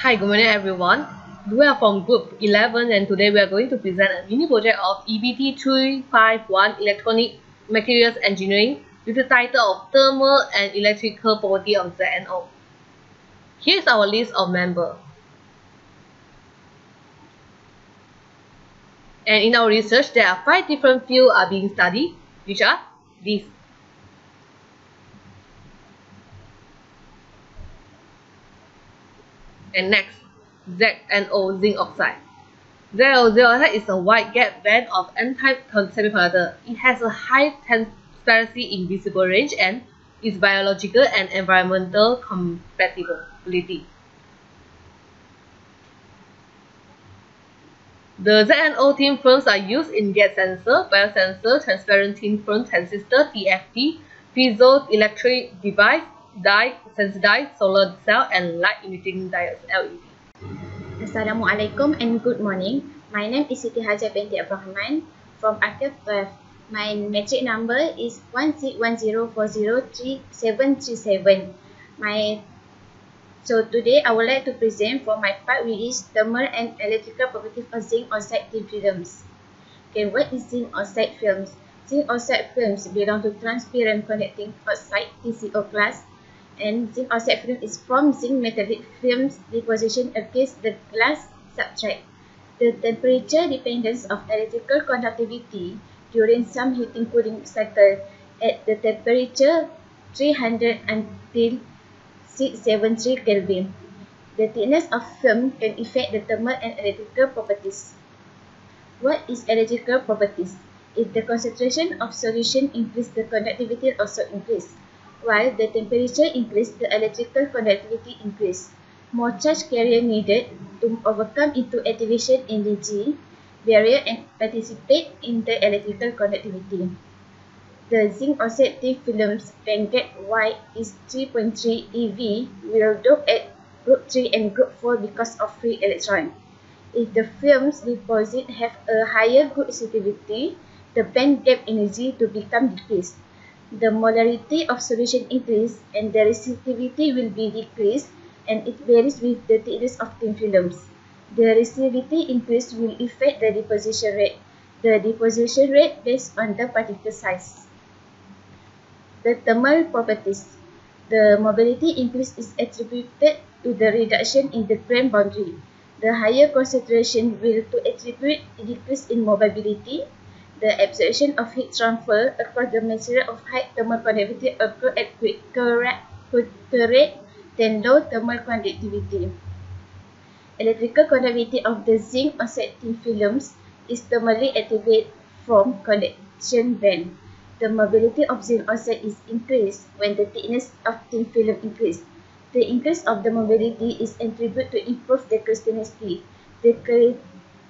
Hi, good morning everyone. We are from group 11 and today we are going to present a mini project of EBT 251 Electronic Materials Engineering with the title of Thermal and Electrical Property of ZNO. Here is our list of members. And in our research, there are five different fields are being studied, which are these. And next, ZNO zinc oxide. ZNO zinc oxide is a wide gap band of n-type semiconductor. It has a high transparency in visible range and is biological and environmental compatibility. The ZNO thin films are used in gas sensor, biosensor, transparent thin film transistor, TFT, piezoelectric device, dye, solar cell, and light emitting diodes LED. Assalamualaikum and good morning. My name is Siti Hajar binti Abrahman from 12. My metric number is 1610403737. My So today I would like to present for my part which is thermal and electrical properties of zinc oxide thin films. Okay, what is zinc oxide films? Zinc oxide films belong to transparent conducting oxide TCO class and zinc oxide film is from zinc metallic films deposition against the glass substrate. The temperature dependence of electrical conductivity during some heating cooling cycle at the temperature 300 until 673 Kelvin. The thickness of film can affect the thermal and electrical properties. What is electrical properties? If the concentration of solution increase, the conductivity also increase. While the temperature increase, the electrical conductivity increase. More charge carrier needed to overcome into activation energy barrier and participate in the electrical conductivity. The zinc oxide thin films bandgap wide is 3.3 eV will dope at group 3 and group 4 because of free electron. If the films deposit have a higher group sensitivity, the band gap energy to become decreased. The molarity of solution increase and the resistivity will be decreased and it varies with the thickness of thin films. The resistivity increase will affect the deposition rate. The deposition rate based on the particle size. The thermal properties. The mobility increase is attributed to the reduction in the grain boundary. The higher concentration will to attribute decrease in mobility. The absorption of heat transfer across the material of high thermal conductivity occur at quicker rate than low thermal conductivity. Electrical conductivity of the zinc oxide thin films is thermally activated from conduction band the mobility of zinc oxide is increased when the thickness of thin film increases. The increase of the mobility is attributed to improve the crystallinity. The,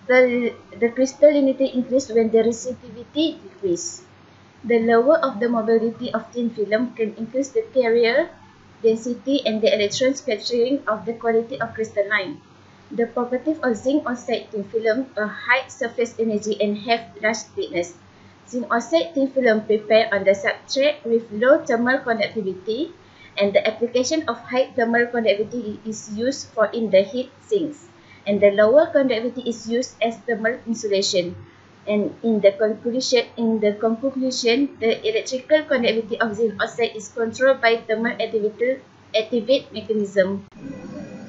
the, the crystallinity increases when the resistivity decreases. The lower of the mobility of thin film can increase the carrier density and the electron scattering of the quality of crystalline. The property of zinc oxide thin film a high surface energy and have large thickness. Zinc oxide thin film prepared on the substrate with low thermal conductivity and the application of high thermal conductivity is used for in the heat sinks and the lower conductivity is used as thermal insulation. And in the conclusion in the conclusion the electrical conductivity of zinc oxide is controlled by thermal activate, activate mechanism.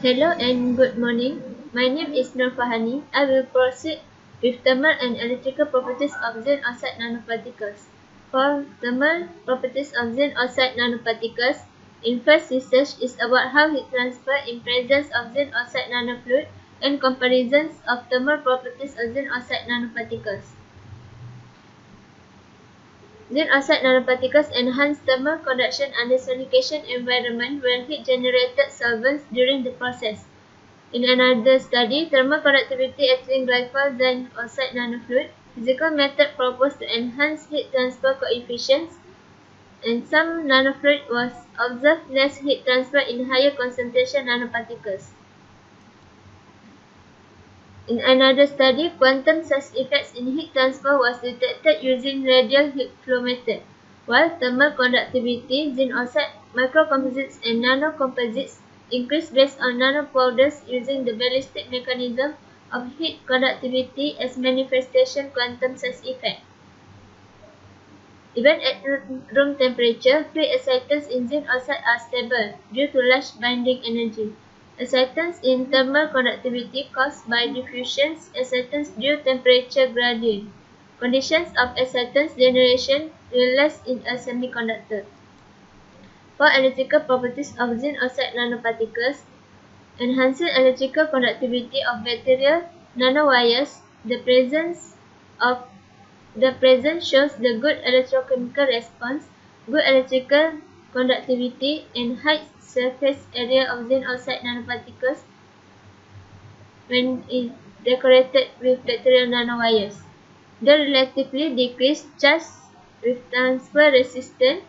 Hello and good morning. My name is Nur Fahani I will proceed with thermal and electrical properties of zinc oxide nanoparticles. For thermal properties of zinc oxide nanoparticles, in first research is about how heat transfer in presence of zinc oxide nanofluid and comparisons of thermal properties of zinc oxide nanoparticles. Zinc oxide nanoparticles enhance thermal conduction under sonication environment when heat generated solvents during the process. In another study, thermal conductivity at zinc glycol zinc oxide nanofluid, physical method proposed to enhance heat transfer coefficients, and some nanofluid was observed less heat transfer in higher concentration nanoparticles. In another study, quantum size effects in heat transfer was detected using radial heat flow method, while thermal conductivity, zinc oxide, microcomposites, and nanocomposites increase based on nanopowders using the ballistic mechanism of heat conductivity as manifestation quantum size effect. Even at room temperature, free excitons in zinc oxide are stable due to large binding energy. Excitons in thermal conductivity caused by diffusions, excitons due temperature gradient. Conditions of excitons generation realized in a semiconductor. For electrical properties of zinc oxide nanoparticles, enhancing electrical conductivity of material nanowires, the presence of the present shows the good electrochemical response, good electrical conductivity, and high surface area of zinc oxide nanoparticles when decorated with bacterial nanowires. The relatively decreased charge with transfer resistance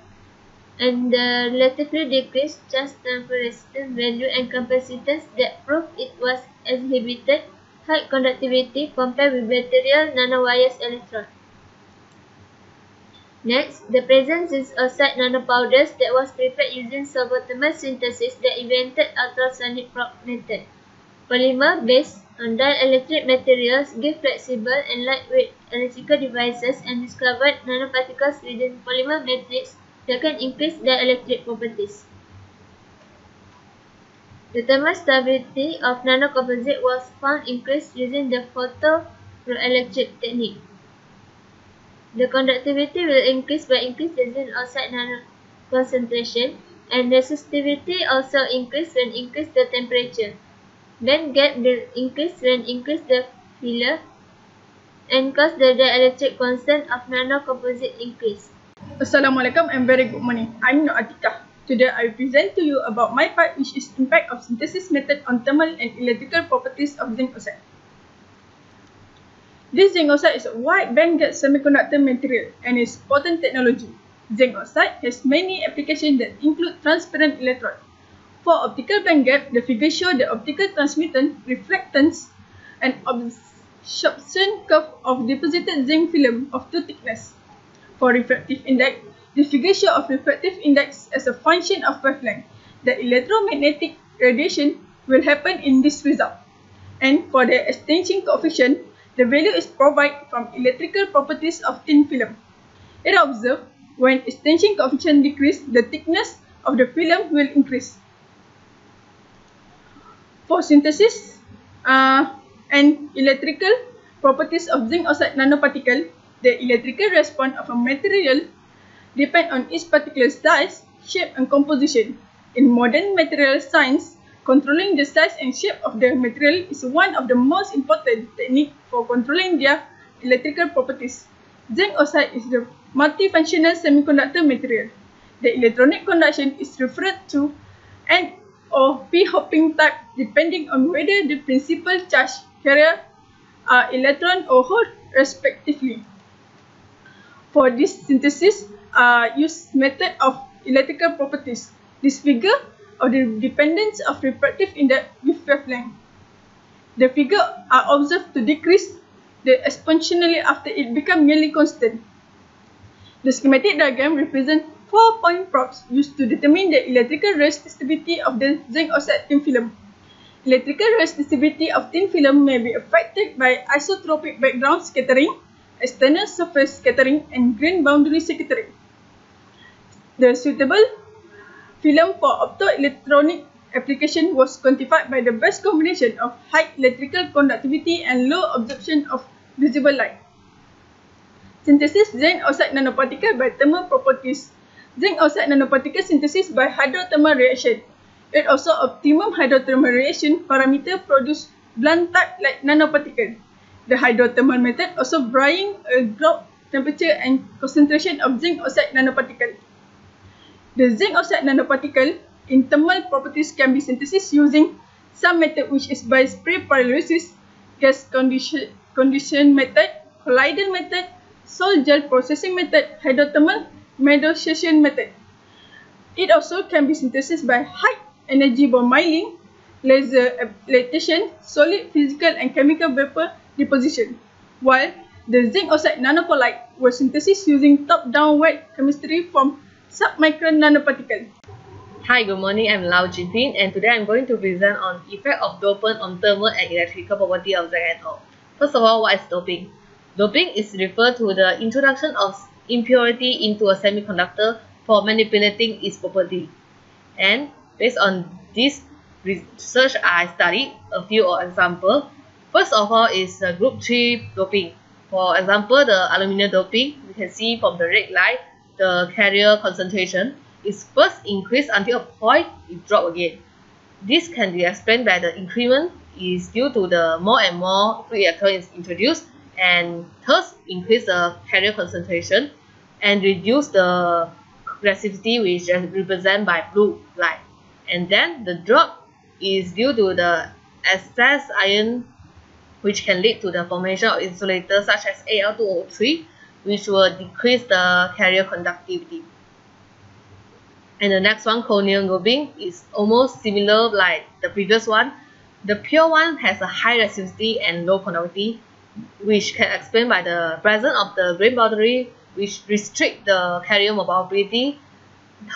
and the relatively decreased charge transfer resistance value and capacitance that prove it was exhibited high conductivity compared with bacterial nanowires electron. Next, the presence is oxide nanopowders that was prepared using solvothermal synthesis that invented ultrasonic probe method. Polymer based on dielectric materials give flexible and lightweight electrical devices and discovered nanoparticles within polymer matrix that can increase their electric properties. The thermal stability of nanocomposite was found increased using the photoelectric technique. The conductivity will increase by increasing the oxide nano concentration and resistivity also increase when increase the temperature. Band gap will increase when increase the filler and cause the dielectric constant of nanocomposite increase. Assalamualaikum and very good morning. I'm Nur Atika. Today I present to you about my part which is impact of synthesis method on thermal and electrical properties of zinc oxide. This zinc oxide is a wide bandgap semiconductor material and is potent technology. Zinc oxide has many applications that include transparent electrode. For optical bandgap, the figure shows the optical transmittance, reflectance, and absorption curve of deposited zinc film of two thickness. For refractive index, the figure shows of refractive index as a function of wavelength. The electromagnetic radiation will happen in this result. And for the extinction coefficient, the value is provided from electrical properties of thin film. It observed when extension coefficient decrease, the thickness of the film will increase. For synthesis uh, and electrical properties of zinc oxide nanoparticle, the electrical response of a material depend on its particular size, shape and composition. In modern material science, Controlling the size and shape of the material is one of the most important techniques for controlling their electrical properties. Zinc oxide is the multifunctional semiconductor material. The electronic conduction is referred to and or p-hopping type depending on whether the principal charge carrier are electron or hole respectively. For this synthesis, uh, use method of electrical properties. This figure or the dependence of refractive index with wavelength. The figure are observed to decrease the exponentially after it become nearly constant. The schematic diagram represents four point probes used to determine the electrical resistivity of the zinc oxide thin film. Electrical resistivity of thin film may be affected by isotropic background scattering, external surface scattering, and grain boundary scattering. The suitable film for optoelectronic application was quantified by the best combination of high electrical conductivity and low absorption of visible light. Synthesis zinc oxide nanoparticle by thermal properties. Zinc oxide nanoparticle synthesis by hydrothermal reaction. It also optimum hydrothermal reaction parameter produce blunt type like nanoparticle. The hydrothermal method also bring a drop temperature and concentration of zinc oxide nanoparticle. The zinc oxide nanoparticle in thermal properties can be synthesized using some method which is by spray pyrolysis, gas condition, condition method, collider method, sol gel processing method, hydrothermal methoxation method. It also can be synthesized by high energy milling, laser ablation, solid physical and chemical vapor deposition, while the zinc oxide nanocolloid was synthesized using top-down wet chemistry from submicron nanoparticle. Hi, good morning. I'm Lau Cin Pein, and today I'm going to present on effect of dopant on thermal and electrical property of ZnO. First of all, what is doping? Doping is referred to the introduction of impurity into a semiconductor for manipulating its property. And based on this research I studied, a few examples. First of all is the group 3 doping. For example, the aluminum doping, you can see from the red light, the carrier concentration is first increased until a point it drop again. This can be explained by the increment is due to the more and more free electrons introduced and thus increase the carrier concentration and reduce the resistivity which is represented by blue light. And then the drop is due to the excess ion which can lead to the formation of insulators such as Al2O3 which will decrease the carrier conductivity. And the next one, chromium doping, is almost similar like the previous one. The pure one has a high resistivity and low conductivity, which can explain by the presence of the grain boundary which restrict the carrier mobility.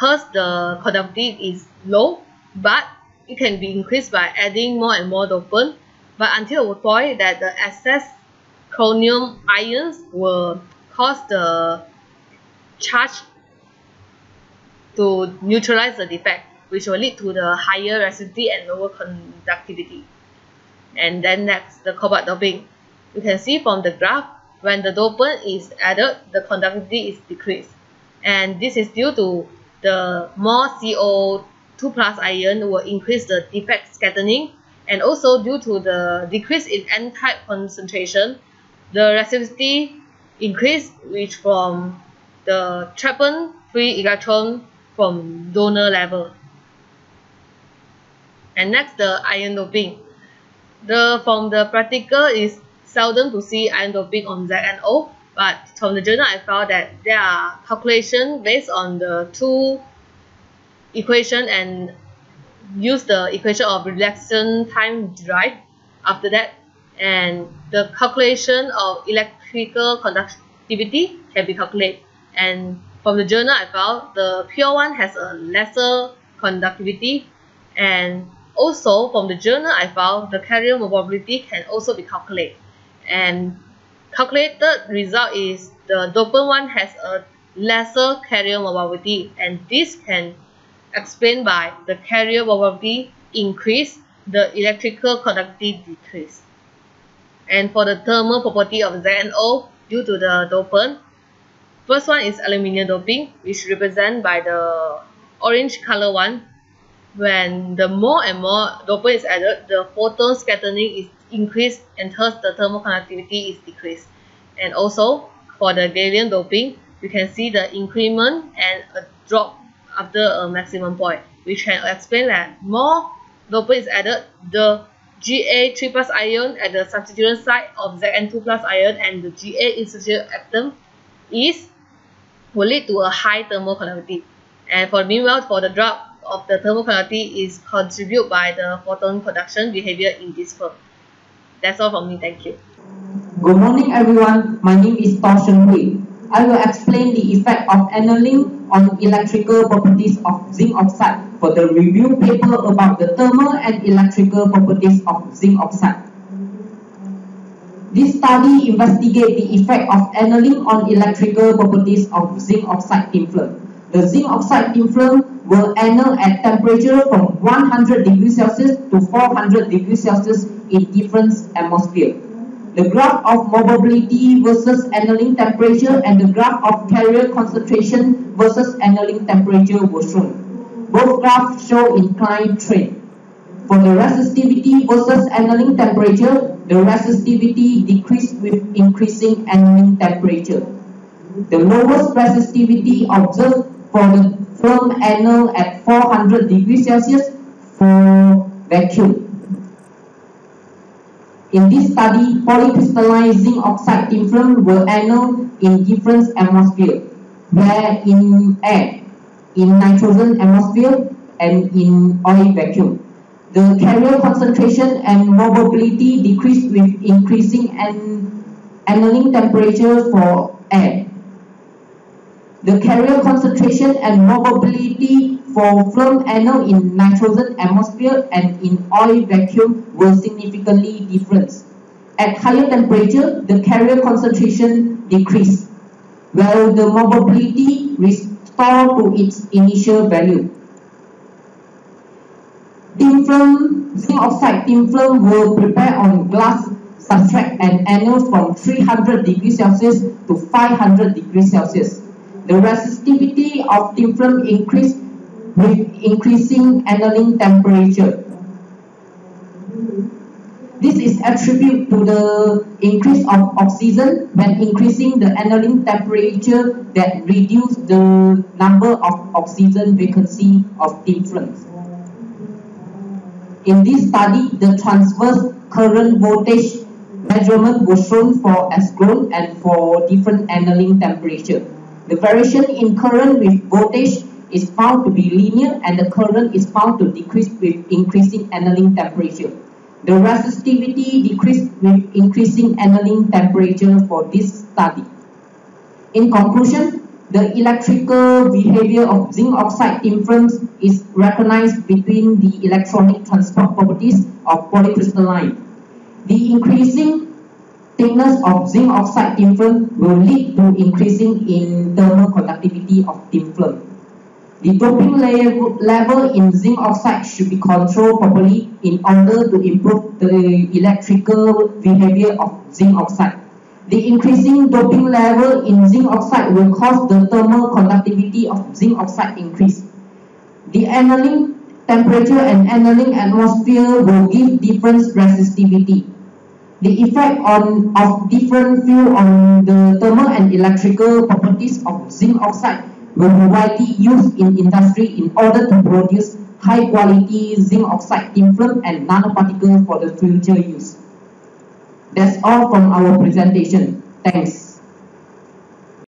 Thus, the conductivity is low, but it can be increased by adding more and more dopant, but until a point that the excess chromium ions will cause the charge to neutralize the defect, which will lead to the higher resistivity and lower conductivity. And then next, the cobalt doping. You can see from the graph, when the dopant is added, the conductivity is decreased. And this is due to the more CO2 plus ion will increase the defect scattering and also due to the decrease in n-type concentration, the resistivity increase which from the trapped free electron from donor level. And next, the ion doping. The from the practical is seldom to see ion doping on ZnO, but from the journal I found that there are calculations based on the two equation and use the equation of relaxation time derived after that and the calculation of electrical conductivity can be calculated. And from the journal I found the pure one has a lesser conductivity. And also from the journal I found the carrier mobility can also be calculated. And calculated result is the dopant one has a lesser carrier mobility. And this can explain by the carrier mobility increase the electrical conductivity decrease and for the thermal property of ZnO due to the dopant First one is aluminum doping, which represented by the orange color one. When the more and more dopant is added, the photon scattering is increased and thus the thermal conductivity is decreased. And also, for the gallium doping, you can see the increment and a drop after a maximum point, which can explain that more dopant is added, the Ga3 plus ion at the substituent site of Zn2 plus ion and the Ga instituted atom is will lead to a high thermal conductivity. And for meanwhile, for the drop of the thermal conductivity is contributed by the photon production behavior in this firm. That's all from me. Thank you. Good morning, everyone. My name is Thor Shen Hui. I will explain the effect of annealing on electrical properties of zinc oxide for the review paper about the thermal and electrical properties of zinc oxide. This study investigates the effect of annealing on electrical properties of zinc oxide thin film. The zinc oxide thin film will annul at temperature from 100 degrees Celsius to 400 degrees Celsius in different atmosphere. The graph of mobility versus annealing temperature and the graph of carrier concentration versus annealing temperature were shown. Both graphs show inclined trend. For the resistivity versus annealing temperature, the resistivity decreased with increasing annealing temperature. The lowest resistivity observed for the film annul at 400 degrees Celsius for vacuum. In this study, polycrystalline zinc oxide thin film will annul in different atmospheres, where in air, in nitrogen atmosphere, and in oil vacuum. The carrier concentration and mobility decrease with increasing and annealing temperature for air. The carrier concentration and mobility for film anode in nitrogen atmosphere and in oil vacuum were significantly different. At higher temperature, the carrier concentration decreased, while the mobility restored to its initial value. Thin zinc oxide thin film were prepared on glass substrate and anode from 300 degrees Celsius to 500 degrees Celsius. The resistivity of thin film increased with increasing annealing temperature. This is attributed to the increase of oxygen when increasing the annealing temperature that reduce the number of oxygen vacancy of films. In this study, the transverse current voltage measurement was shown for acetone and for different annealing temperature. The variation in current with voltage is found to be linear and the current is found to decrease with increasing annealing temperature. The resistivity decreased with increasing annealing temperature for this study. In conclusion, the electrical behavior of zinc oxide films is recognized between the electronic transport properties of polycrystalline. The increasing thickness of zinc oxide thin film will lead to increasing in thermal conductivity of thin film. The doping level in zinc oxide should be controlled properly in order to improve the electrical behavior of zinc oxide. The increasing doping level in zinc oxide will cause the thermal conductivity of zinc oxide increase. The annealing temperature and annealing atmosphere will give different resistivity. The effect on of different fuel on the thermal and electrical properties of zinc oxide will be widely used in industry in order to produce high quality zinc oxide thin film and nanoparticles for the future use. That's all from our presentation. Thanks.